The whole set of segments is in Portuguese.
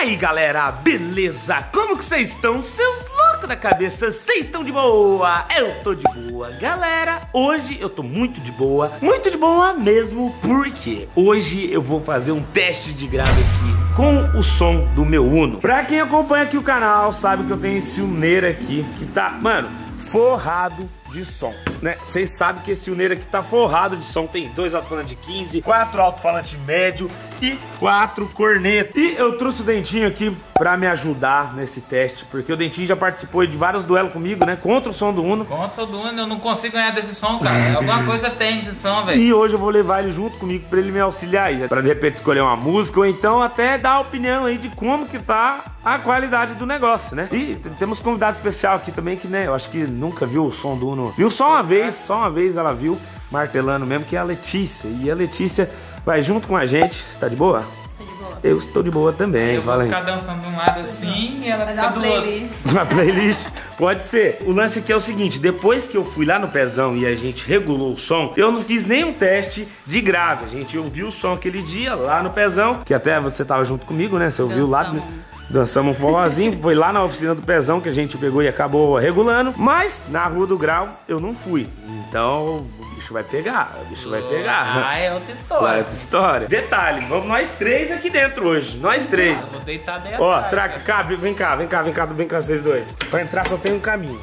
aí, galera, beleza? Como que vocês estão? Seus loucos da cabeça, vocês estão de boa? Eu tô de boa. Galera, hoje eu tô muito de boa, muito de boa mesmo, porque hoje eu vou fazer um teste de grave aqui com o som do meu Uno. Pra quem acompanha aqui o canal, sabe que eu tenho esse Uneira aqui, que tá, mano, forrado de som, né? Vocês sabem que esse Uneira aqui tá forrado de som, tem dois alto-falantes de 15, quatro alto-falantes médio e quatro cornetas. E eu trouxe o Dentinho aqui pra me ajudar nesse teste, porque o Dentinho já participou de vários duelos comigo, né? Contra o som do Uno. Contra o som do Uno, eu não consigo ganhar desse som, cara. Alguma coisa tem desse som, velho. E hoje eu vou levar ele junto comigo pra ele me auxiliar aí, pra de repente escolher uma música ou então até dar a opinião aí de como que tá a qualidade do negócio, né? E temos convidado especial aqui também que, né, eu acho que nunca viu o som do Uno. Viu só uma vez, só uma vez ela viu martelando mesmo, que é a Letícia. E a Letícia vai junto com a gente. Tá de boa? Tá de boa. Eu estou de boa também, Eu vou fala aí. ficar dançando de um lado assim e ela Mas fica a do outro. playlist. Uma playlist? Pode ser. O lance aqui é o seguinte: depois que eu fui lá no pezão e a gente regulou o som, eu não fiz nenhum teste de grave. A gente ouviu o som aquele dia lá no pezão, que até você tava junto comigo, né? Você ouviu lá. Dançamos. Dançamos um forrozinho, foi lá na oficina do pezão que a gente pegou e acabou regulando. Mas na Rua do Grau eu não fui. Então bicho vai pegar, o bicho vai pegar. Ah, é outra Lá é história. outra história. Detalhe, vamos nós três aqui dentro hoje. Nós três. Eu vou deitar bem Ó, será que cabe? Vem cá, vem cá, vem cá, vem cá vocês dois. Pra entrar só tem um caminho.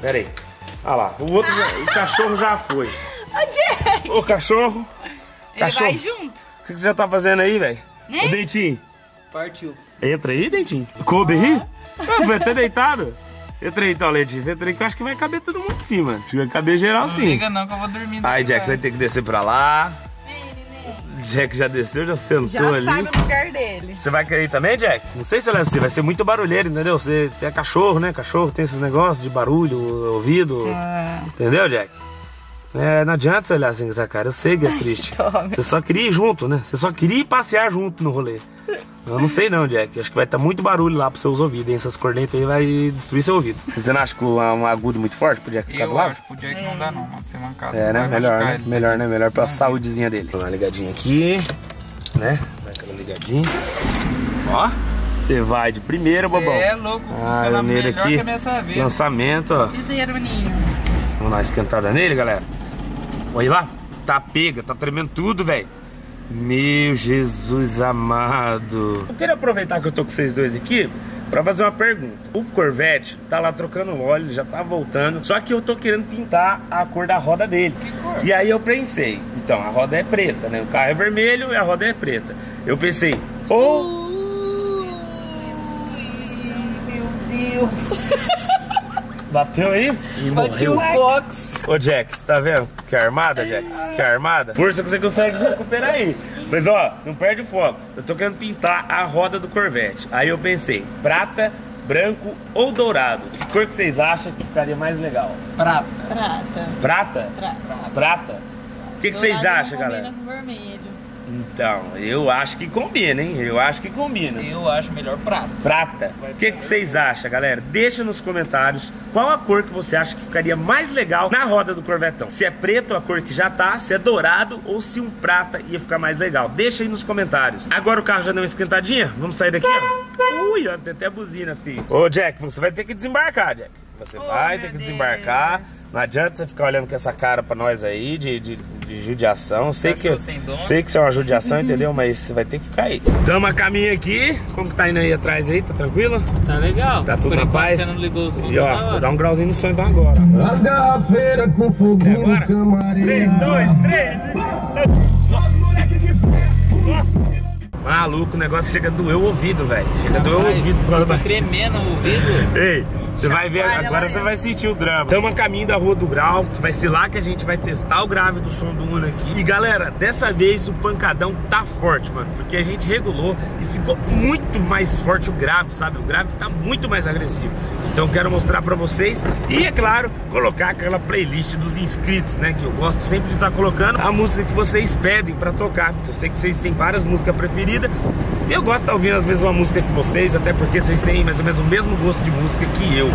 Pera aí. Olha lá, o outro, já- o cachorro já foi. Ô, Jack! Ô, cachorro, Ele Cachorro. vai junto. o que que você já tá fazendo aí, velho? Né? Ô, Dentinho, Partiu. entra aí, Dentinho. Coube aí? Ah, foi até deitado. Entra aí então, Letícia. Entra aí que eu acho que vai caber todo mundo. Acho que vai caber geral Não sim. liga não que eu vou dormir. Aí, Jack, você vai ter que descer pra lá. Jack já desceu, já sentou Já ali. sabe o lugar dele. Você vai querer ir também, Jack? Não sei se eu levo você, vai ser muito barulheiro, entendeu? Você é cachorro, né? Cachorro tem esses negócios de barulho, ouvido. Entendeu, Jack? É, não adianta você olhar assim com essa cara, eu sei que é triste. Você só queria ir junto, né? Você só queria ir passear junto no rolê. Eu não sei não, Jack. Acho que vai estar muito barulho lá pros seus ouvidos, hein? Essas cornetas aí vai destruir seu ouvido. Você não acha que um um agudo muito forte pro Jack ficar do Eu lado? acho que o Jack não dá não, mano. Ser mancado. É, né? Vai Melhor, né? ele. Melhor, né? Melhor pra saúdezinha dele. Dá uma ligadinha aqui, né? Dá aquela ligadinha. Ó, você vai de primeira, Cê bobão. é louco, Ah, funciona melhor aqui. que a minha. Lançamento, ó. Dizer. Vamos dar uma esquentada nele, galera. Olha lá. Tá pega, tá tremendo tudo, velho. Meu Jesus amado. Eu queria aproveitar que eu tô com vocês dois aqui pra fazer uma pergunta. O Corvette tá lá trocando óleo, já tá voltando. Só que eu tô querendo pintar a cor da roda dele. cor? E aí eu pensei, então, a roda é preta, né? O carro é vermelho e a roda é preta. Eu pensei, ou Meu Deus. bateu aí e morreu. box. Ô Jack, você tá vendo? Que é armada, Jack? Que é armada? Força que você consegue se recuperar aí. Mas ó, não perde o foco. Eu tô querendo pintar a roda do Corvette. Aí eu pensei, prata, branco ou dourado. Que cor que vocês acham que ficaria mais legal? Prata. Prata. Prata? Prata. Prata? O que, que vocês acham, galera? com vermelho. Então, eu acho que combina, hein? Eu acho que combina. Eu acho melhor prata. Prata. O que, que vocês acham, galera? Deixa nos comentários qual a cor que você acha que ficaria mais legal na roda do Corvetão. Se é preto, a cor que já tá, se é dourado ou se um prata ia ficar mais legal. Deixa aí nos comentários. Agora o carro já deu uma esquentadinha? Vamos sair daqui, ó. Ui, ó, tem até buzina, filho. Ô, Jack, você vai ter que desembarcar, Jack. Você vai ter que Deus. desembarcar. Não adianta você ficar olhando com essa cara pra nós aí de, de, de judiação. Sei que, dono. sei que isso é uma judiação, entendeu? Mas você vai ter que ficar aí. Tamo a caminho aqui. Como que tá indo aí atrás aí? Tá tranquilo? Tá legal. Tá tudo Por na paz? Você não ligou o som. E tá ó, hora. vou dar um grauzinho no som então agora. As garrafeiras com E foguinho agora? no camarim. 3, 2, 3. Nossa! Maluco, o negócio chega a doer o ouvido, velho. Chega a doer o ouvido fica tremendo o ouvido. Ei, você vai ver, agora você vai sentir o drama. Estamos a caminho da Rua do Grau, que vai ser lá que a gente vai testar o grave do som do Uno aqui. E galera, dessa vez o pancadão tá forte, mano, porque a gente regulou e ficou muito mais forte o grave, sabe? O grave tá muito mais agressivo. Então quero mostrar pra vocês e, é claro, colocar aquela playlist dos inscritos, né? Que eu gosto sempre de estar colocando a música que vocês pedem pra tocar, porque eu sei que vocês têm várias músicas preferidas. Eu gosto de estar ouvindo as mesmas músicas que vocês, até porque vocês têm mais ou menos o mesmo gosto de música que eu.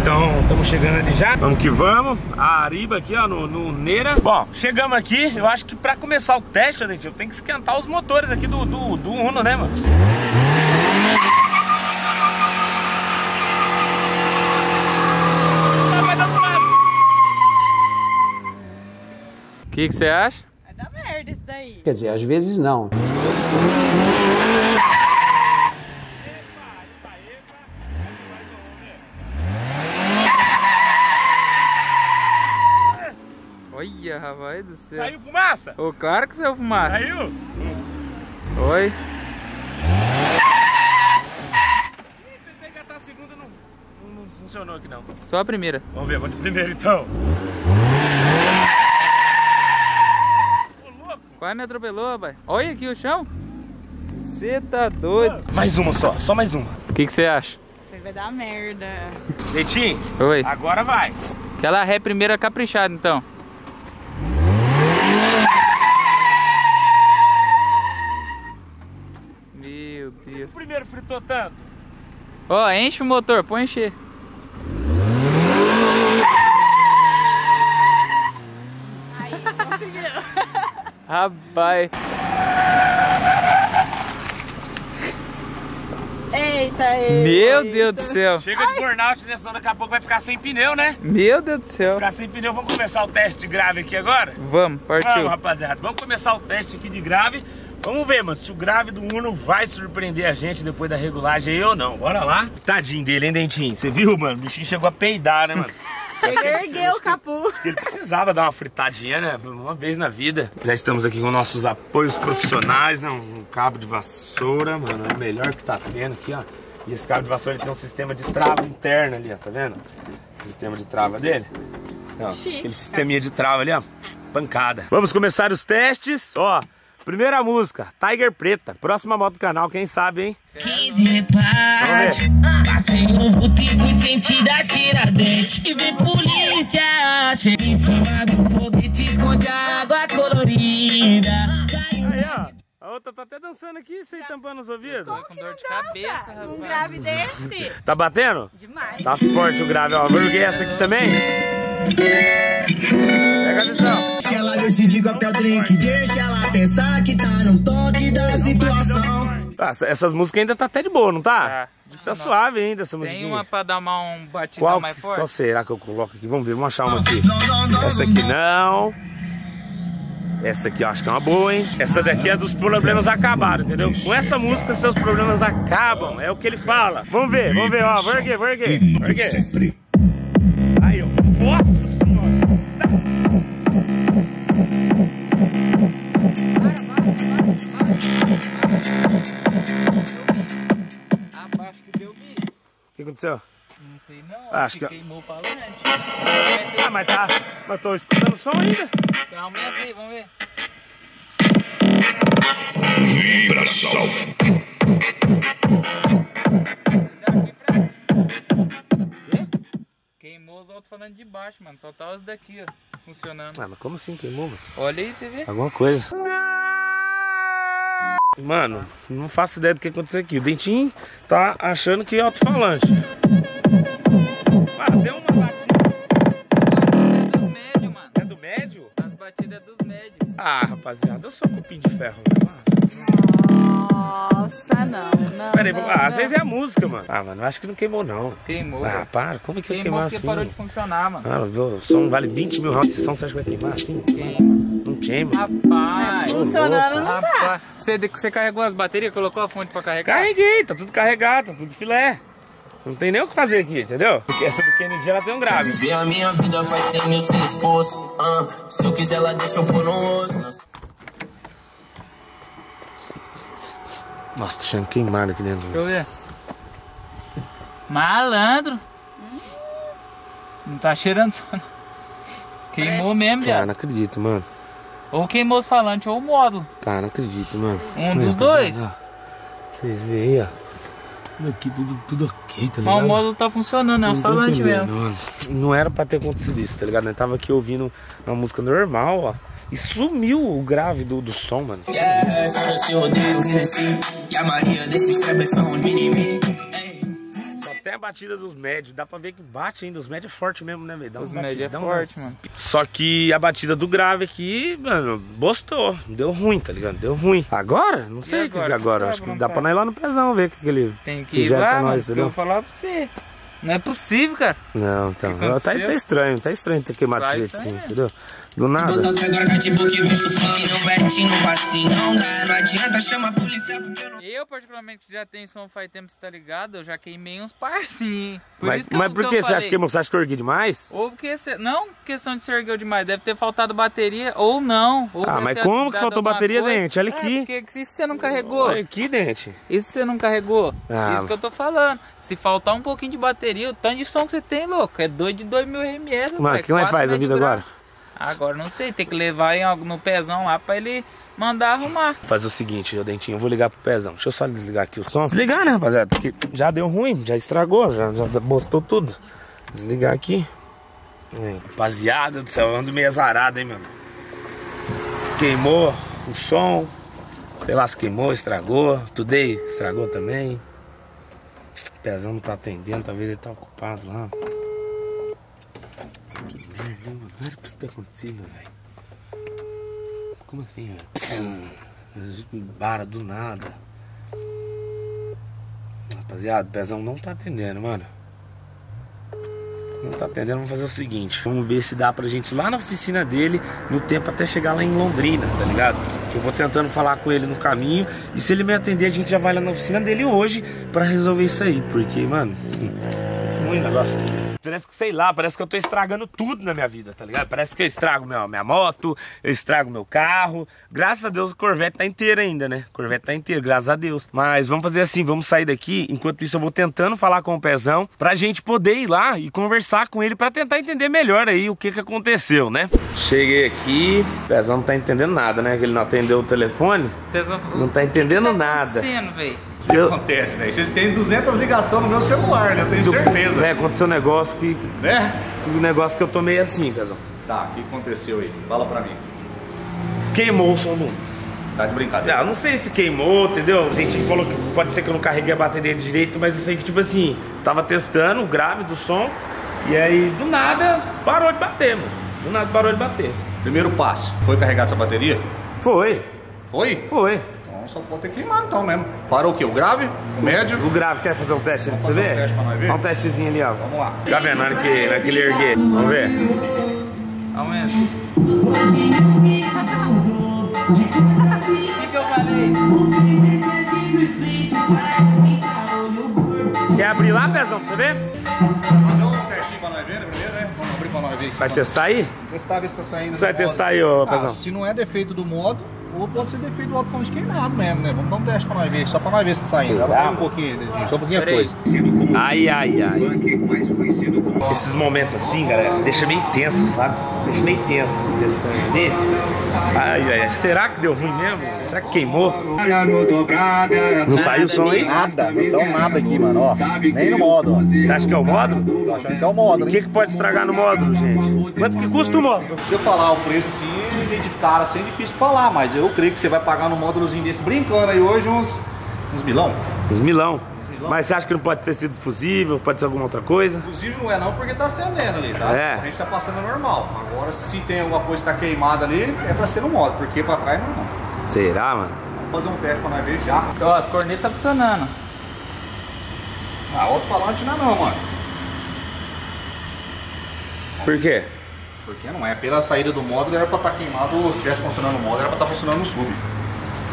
Então, estamos chegando ali já. Vamos que vamos. A Ariba aqui, ó, no, no Neira. Bom, chegamos aqui. Eu acho que para começar o teste, gente, eu tenho que esquentar os motores aqui do, do, do Uno, né, mano? Tá, o que você acha? Vai dar merda isso daí. Quer dizer, às vezes não. Rapaz do céu. Saiu fumaça? Ô, claro que saiu fumaça. Saiu? Oi. Tentei catar a segunda, não, funcionou aqui não. Só a primeira. Vamos ver, vamos de primeiro então. Ô, louco. Quase me atropelou, rapaz. Olha aqui o chão. Você tá doido. Mais uma só, só mais uma. O que que você acha? Você vai dar merda. Leitinho, Oi. agora vai. Aquela ré primeira caprichada, então. Meu Deus. O primeiro fritou tanto. Ó, enche o motor, põe encher. Aí, conseguiu. Rapaz. Eita, eita. Meu Deus do céu. Chega de burnout, né? Senão daqui a pouco vai ficar sem pneu, né? Meu Deus do céu. Ficar sem pneu, vamos começar o teste de grave aqui agora? Vamos, partiu. Vamos, rapaziada. Vamos começar o teste aqui de grave. Vamos ver, mano, se o grave do Uno vai surpreender a gente depois da regulagem aí ou não. Bora lá. Tadinho dele, hein, Dentinho? Você viu, mano? O bichinho chegou a peidar, né, mano? Chega ergueu o capu. Ele precisava dar uma fritadinha, né? Uma vez na vida. Já estamos aqui com nossos apoios profissionais, né? Um cabo de vassoura, mano. É o melhor que tá tendo aqui, ó. E esse cabo de vassoura ele tem um sistema de trava interno ali, ó. Tá vendo? O sistema de trava dele. Ó, aquele sisteminha de trava ali, ó. Pancada. Vamos começar os testes. Ó, primeira música, Tiger Preta. Próxima moto do canal, quem sabe, hein? 15 reparte. Passei no vulto e fui sentir da tiradente. E vi polícia. Chega em cima do foguete, esconde a água colorida. Aí, ó. A outra tá até dançando aqui, sem tampando os ouvidos. Como com que dor não de cabeça, dança com um grave desse? Tá batendo? Demais. Tá forte o grave, ó. Burguei essa aqui também. Pega a visão. Deixa ela decidir qual é o drink, deixa ela pensar que tá no toque da situação. Ah, essa- essas músicas ainda tá até de boa, não tá? Tá. Tá suave ainda essa música. Tem uma pra dar uma, um batidão Qual, mais qual forte? será que eu coloco aqui? Vamos ver, vamos achar uma aqui. Essa aqui não. Essa aqui eu acho que é uma boa, hein? Essa daqui é dos problemas acabaram, entendeu? Com essa música, seus problemas acabam. É o que ele vala. Vamos ver, vamos ver, ó. Vergue, vergue, vergue. Aí, aconteceu? Não sei não, Acho acho que- que queimou o falante. Ah, mas tá. Mas tô escutando o som ainda. Aumenta aí, vamos ver. Queimou os alto-falantes de baixo, mano. Só tá os daqui, ó. Funcionando. Ah, mas como assim queimou, mano? Olha aí pra você ver. Alguma coisa. Mano, não faço ideia do que aconteceu aqui. O dentinho tá achando que é alto-falante. Ah, deu uma batida. É dos médios, mano. É do médio? As batidas é dos médios. Ah, rapaziada, eu sou cupim de ferro. né? Nossa, não, não. Pera aí, não, ah, às vezes é a música, mano. Ah, mano, eu acho que não queimou, não. Queimou. Ah, para, como que vai Queimou queimar assim? parou mano? de funcionar, mano. Ah, meu, o som vale 20 mil reais. Esse som você acha que vai queimar assim? Queima. Não queima. Rapaz. Funcionando não tá. Rapaz. Você, você carregou as baterias, colocou a fonte pra carregar? Carreguei, tá tudo carregado, tá tudo filé. Não tem nem o que fazer aqui, entendeu? Porque essa do Kennedy ela tem um grave. Viver a minha vida faz 100 mil sem esforço. ah. se eu quiser, ela deixa eu pôr no osso. Nossa, tá cheirando queimado aqui dentro. Deixa eu ver. Malandro. Não tá cheirando só. não. Queimou mesmo, Ah, viado. não acredito, mano. Ou queimou os falantes ou o módulo. Tá, não acredito, mano. Um dos dois. Vocês veem aí, ó. Tudo aqui, tudo, tudo ok, tá Mas ligado? o módulo tá funcionando, é os falantes mesmo. mano. Não era pra ter acontecido isso, tá ligado? Nós tava aqui ouvindo uma música normal, ó. E sumiu o grave do, do som, mano. Só tem a batida dos médios. Dá pra ver que bate ainda. Os médios é forte mesmo, né, velho? Dá Os um médios é forte, mano. Só que a batida do grave aqui, mano, bostou. Deu ruim, tá ligado? Deu ruim. Agora? Não sei o que agora? que agora. Acho que vai dá pra nós ir lá no pezão ver o que, que ele Tem que ir fizer lá, pra nós, que eu vou falar pra você. Não é possível, cara. Não, então. Tá, tá estranho, tá estranho ter queimado Tá desse jeito assim, entendeu? Do nada. Bota fé agora catbook, fecha o som e não vete no passinho. Não dá, não adianta, chama a polícia porque eu não. Eu, particularmente, já tenho som faz tempo, você tá ligado? Eu já queimei uns parcinhos. Por Mas, que mas eu, por que que você acha que? Você acha que eu ergui demais? Ou porque você. Não questão de ser ergueu demais, deve ter faltado bateria, ou não. Ou Ah, mas como que faltou bateria, coisa. Dente? Olha É, aqui. porque isso você não carregou. Olha aqui, Dente. Isso você não carregou. Ah. Isso que eu tô falando. Se faltar um pouquinho de bateria, o tanto de som que você tem, louco, é doido de 2 mil RMS. Mano, o que nós faz metros vida agora? Agora não sei, tem que levar em algo no pezão lá pra ele mandar arrumar. Vou fazer o seguinte, ô Dentinho, eu vou ligar pro Pezão. Deixa eu só desligar aqui o som. Desligar, né, rapaziada? Porque já deu ruim, já estragou, já, já tudo. Desligar aqui. Aí, Rapaziada do céu, eu ando meio azarado, hein, mano. Queimou o som. Sei lá se queimou, estragou. Today estragou também. O Pezão não tá atendendo, talvez ele tá ocupado lá. Que hein, mano? Isso ter acontecido, velho. Como assim, velho? Bara do nada. Rapaziada, o Pezão não tá atendendo, mano. Não tá atendendo, vamos fazer o seguinte. Vamos ver se dá pra gente ir lá na oficina dele no tempo até chegar lá em Londrina, tá ligado? Eu vou tentando falar com ele no caminho. E se ele me atender, a gente já vai lá na oficina dele hoje pra resolver isso aí. Porque, mano, ruim o negócio aqui. Parece que, sei lá, parece que eu tô estragando tudo na minha vida, tá ligado? Parece que eu estrago minha, minha moto, eu estrago meu carro. Graças a Deus o Corvette tá inteiro ainda, né? O Corvette tá inteiro, graças a Deus. Mas vamos fazer assim, vamos sair daqui. Enquanto isso, eu vou tentando falar com o Pezão pra gente poder ir lá e conversar com ele pra tentar entender melhor aí o que que aconteceu, né? Cheguei aqui, o Pezão não tá entendendo nada, né? Que ele não atendeu o telefone. Pezão, Não tá entendendo o que tá nada. acontecendo, velho? Eu, acontece, velho? Vocês têm 200 ligações no meu celular, né? Eu tenho certeza. né, aconteceu um negócio que, Né? um negócio que eu tô meio assim, Pezão. Tá, o que aconteceu aí? Fala pra mim. Queimou o som do Tá de brincadeira. Não, não sei se queimou, entendeu? A gente falou que pode ser que eu não carreguei a bateria direito, mas eu sei que, tipo assim, tava testando o grave do som e aí, do nada, parou de bater, mano. Do nada parou de bater. Primeiro passo, foi carregado essa bateria? Foi, Foi? foi. Só pode ter queimado então mesmo. Parou o quê? O grave? O médio? O grave, quer fazer um teste ali pra você fazer um ver? teste pra nós ver? Dá um testezinho ali, ó. Vamos lá. Tá vendo? Na hora que, na hora que ele erguer. Vamos ver. Aumenta. O que, que eu falei? Quer abrir lá, Pezão, pra você ver? Fazer um testinho pra nós ver primeiro, né? Vamos abrir pra nós ver. Vai testar aí? testar, ver se tá saindo. Você vai testar aí, ô, Ah, Pezão? se não é defeito do modo, ou pode ser defeito do alto-falante queimado mesmo, né? Vamos dar um teste pra nós ver, só pra nós ver se tá saindo. Abre um pouquinho, só um pouquinho a coisa. Ai, ai, ai. Esses momentos assim, galera, deixa meio tenso, sabe? Deixa meio tenso testando ali. Ai, ai. Será que deu ruim mesmo? Será que queimou? Não saiu o som aí? Nada, não saiu nada aqui, mano, ó. Nem no ó. Você acha que é o módulo? Tô achando que é o módulo, O que, que pode estragar no módulo, gente? Quanto que custa o módulo? Se eu falar o preço assim, de cara assim é difícil de falar, mas eu creio que você vai pagar no módulozinho desse brincando aí hoje uns, uns milão. Os milão. Mas você acha que não pode ter sido fusível? Pode ser alguma outra coisa? Inclusive não é não porque tá acendendo ali, tá? É. A gente tá passando normal. Agora se tem alguma coisa que tá queimada ali, é pra ser no modo, porque pra trás não. não. Será, mano? Vamos fazer um teste pra nós ver já. Ó, as cornetas tá funcionando. Ah, alto-falante não é não, mano. Por quê? Porque não é. Pela saída do módulo era pra estar queimado, se estivesse funcionando o módulo, era pra estar funcionando no sub.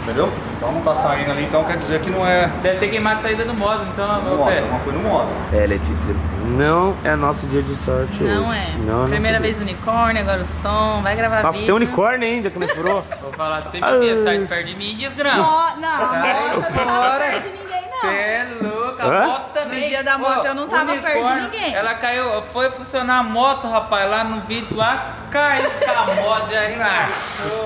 Entendeu? Então não tá saindo ali, então quer dizer que não é Deve ter queimado a saída do módulo, então, meu é pé. uma coisa no módulo. É, Letícia, não é nosso dia de sorte Não hoje. é. Não é Primeira vez o unicórnio, agora o som, vai gravar dia. Nossa, vídeo. tem unicórnio ainda que não furou. Vou falar pra você, porque sai de perto de mim e desgrama. Não, Sai a moto não fora. tava perto de ninguém, não. Você é louco, Hã? a moto também. No dia da moto eu não tava perto de unicórnio, ninguém. Ela caiu, foi funcionar a moto, rapaz, lá no vídeo lá, caiu com a moto, já encaixou.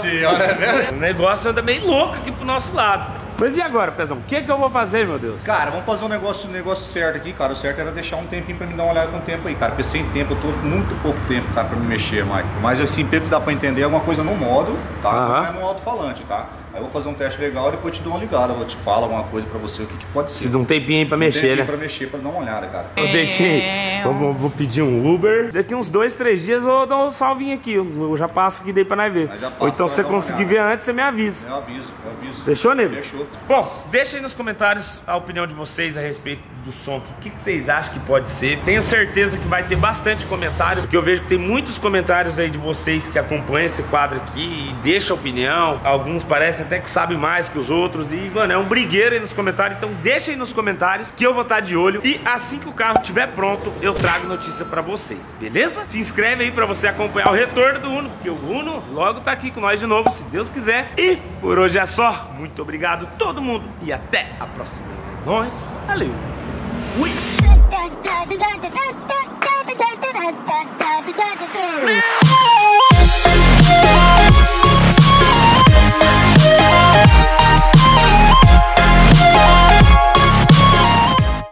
Senhora, é mesmo? O negócio anda bem louco aqui pro nosso lado. Mas e agora, Pezão? O que, que eu vou fazer, meu Deus? Cara, vamos fazer um negócio, um negócio certo aqui, cara. O certo era deixar um tempinho pra me dar uma olhada com o tempo aí, cara. Porque sem tempo eu tô com muito pouco tempo, cara, pra me mexer, Mike. Mas assim, pelo que dá pra entender, é alguma coisa no modo, tá? Aham. Não é no alto-falante, tá? Aí eu vou fazer um teste legal e depois te dou uma ligada. Vou te falar alguma coisa pra você, o que, que pode ser. Preciso de um tempinho aí pra mexer, Tem né? pra mexer, pra dar uma olhada, cara. Eu deixei. Eu vou, vou pedir um Uber. Daqui uns dois, três dias eu dou um salvinho aqui. Eu, já passo aqui daí pra nós ver. Ou então se você conseguir ver antes, você me avisa. Eu aviso, eu aviso. Fechou, nego? Fechou. Bom, deixa aí nos comentários a opinião de vocês a respeito do som. O que, que vocês acham que pode ser? Tenho certeza que vai ter bastante comentário, porque eu vejo que tem muitos comentários aí de vocês que acompanham esse quadro aqui e deixam opinião. Alguns parecem até que sabem mais que os outros. E, mano, é um brigueiro aí nos comentários. Então deixa aí nos comentários que eu vou estar de olho. E assim que o carro estiver pronto, eu trago notícia pra vocês, beleza? Se inscreve aí pra você acompanhar o retorno do Uno, porque o Uno logo tá aqui com nós de novo, se Deus quiser. E por hoje é só. Muito obrigado todo mundo e até a próxima. É nóis, valeu. Fui. da